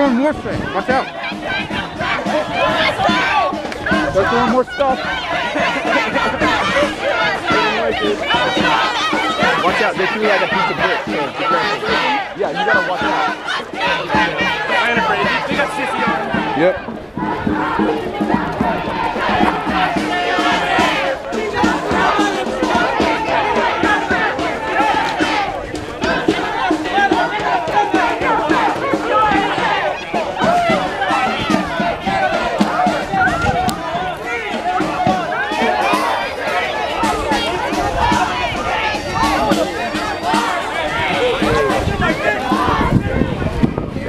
throwing more things. Watch out. They're throwing more stuff. watch out. They threw like a piece of brick. So. Yeah, you gotta watch out. I ain't afraid. They got sissy on. Yep.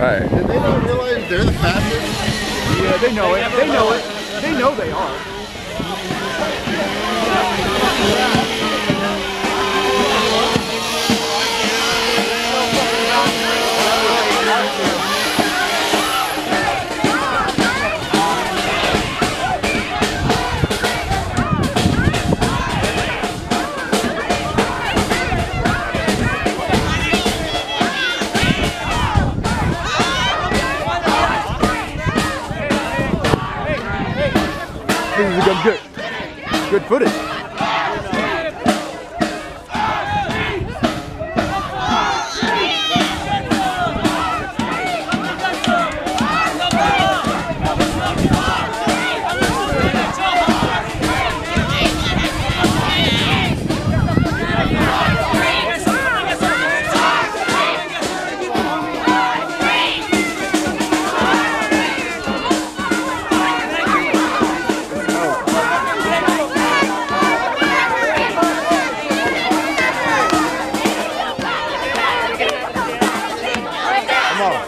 Alright. And they don't realize they're the fastest. Yeah, they know it. They know it. They know they are. This is a good, good, good footage. tomorrow.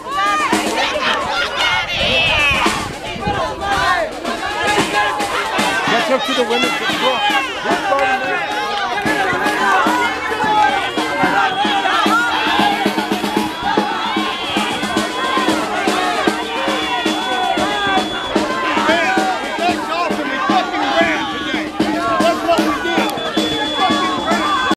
Let's go to the women's floor.